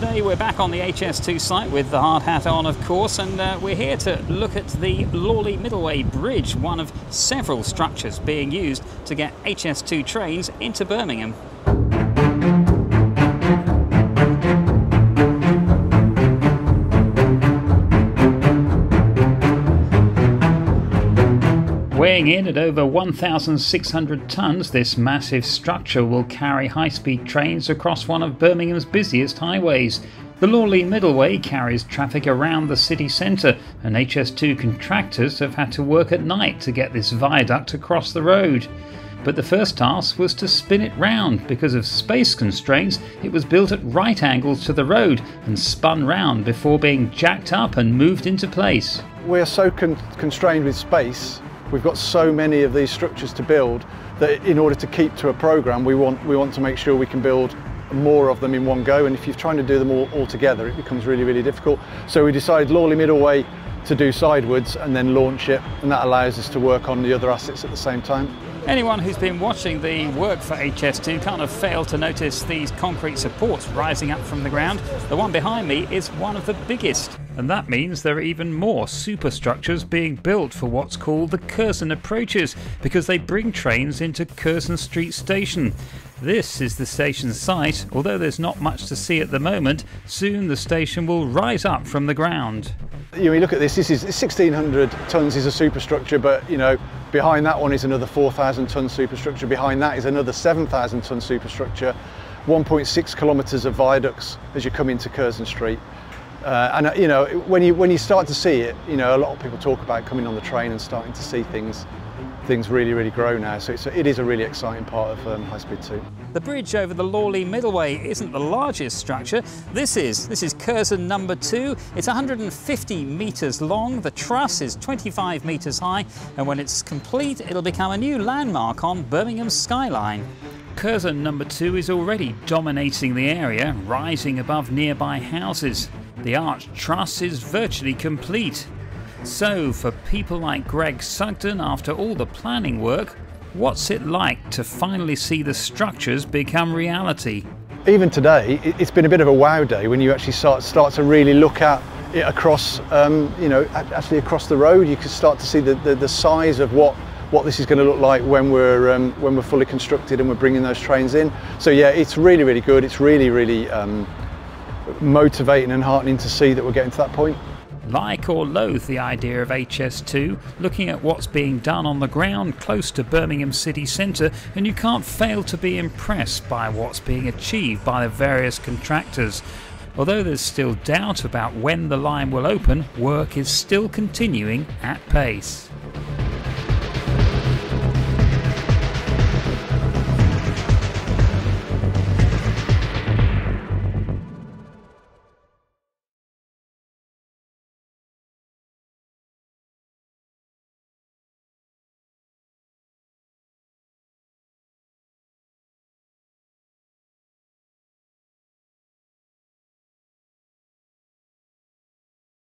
Today we're back on the HS2 site with the hard hat on, of course, and uh, we're here to look at the Lawley Middleway Bridge, one of several structures being used to get HS2 trains into Birmingham. Weighing in at over 1,600 tonnes, this massive structure will carry high speed trains across one of Birmingham's busiest highways. The Lawley Middleway carries traffic around the city centre, and HS2 contractors have had to work at night to get this viaduct across the road. But the first task was to spin it round. Because of space constraints, it was built at right angles to the road and spun round before being jacked up and moved into place. We're so con constrained with space We've got so many of these structures to build that in order to keep to a program, we want, we want to make sure we can build more of them in one go. And if you're trying to do them all, all together, it becomes really, really difficult. So we decided Lawley Middleway to do sidewards and then launch it. And that allows us to work on the other assets at the same time. Anyone who's been watching the work for HS2 can't have failed to notice these concrete supports rising up from the ground. The one behind me is one of the biggest. And that means there are even more superstructures being built for what's called the Curzon approaches, because they bring trains into Curzon Street Station. This is the station site, although there's not much to see at the moment, soon the station will rise up from the ground. You, know, you look at this, this is 1600 tonnes is a superstructure, but you know, behind that one is another 4,000 tonne superstructure, behind that is another 7,000 tonne superstructure, 1.6 kilometres of viaducts as you come into Curzon Street. Uh, and uh, you know, when you when you start to see it, you know, a lot of people talk about coming on the train and starting to see things things really, really grow now. So it's, it is a really exciting part of um, High Speed 2. The bridge over the Lawley Middleway isn't the largest structure. This is. This is Curzon number two. It's 150 metres long. The truss is 25 metres high. And when it's complete, it'll become a new landmark on Birmingham's skyline. Curzon number two is already dominating the area, rising above nearby houses. The arch truss is virtually complete. So, for people like Greg Sugden, after all the planning work, what's it like to finally see the structures become reality? Even today, it's been a bit of a wow day when you actually start, start to really look at it across, um, you know, actually across the road. You can start to see the, the, the size of what what this is going to look like when we're um, when we're fully constructed and we're bringing those trains in. So yeah, it's really really good. It's really really um, motivating and heartening to see that we're getting to that point like or loathe the idea of HS2, looking at what's being done on the ground close to Birmingham city centre, and you can't fail to be impressed by what's being achieved by the various contractors. Although there's still doubt about when the line will open, work is still continuing at pace.